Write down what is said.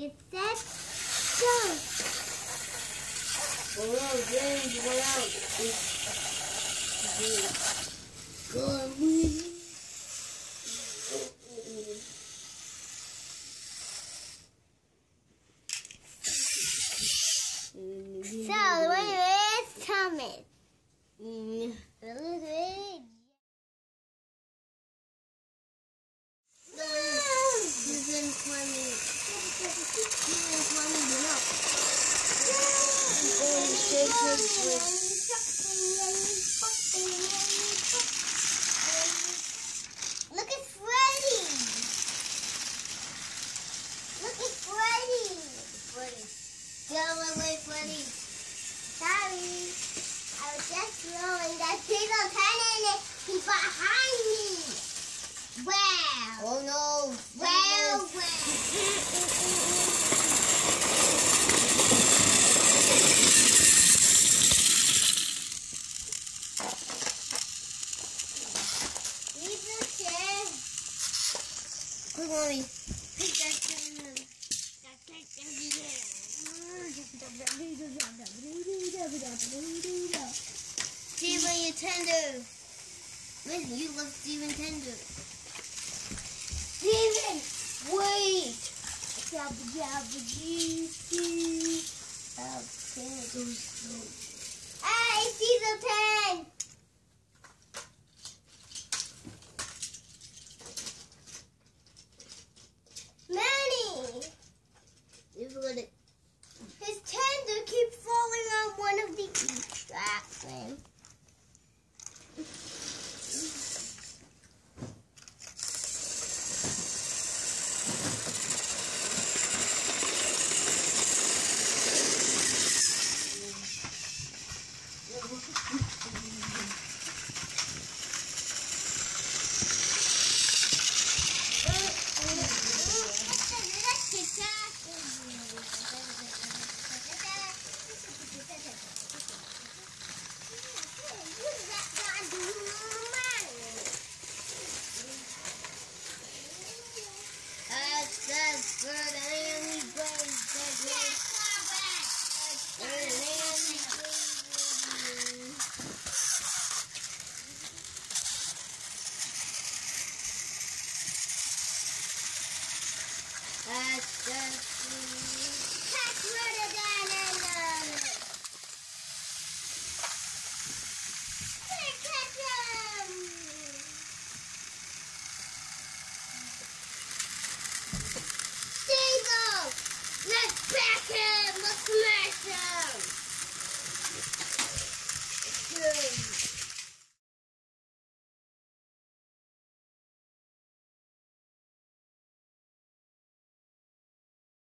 Get that go! Hello, James, what out? Good. Good. Go away, Freddy. Sorry. I was just throwing that little cannon and he's behind me. Wow. Oh no! Well, well. Leave the chair. Quick, Stephen Nintendo. Listen, you love Stephen Nintendo. Stephen, wait. Jabba jabba goes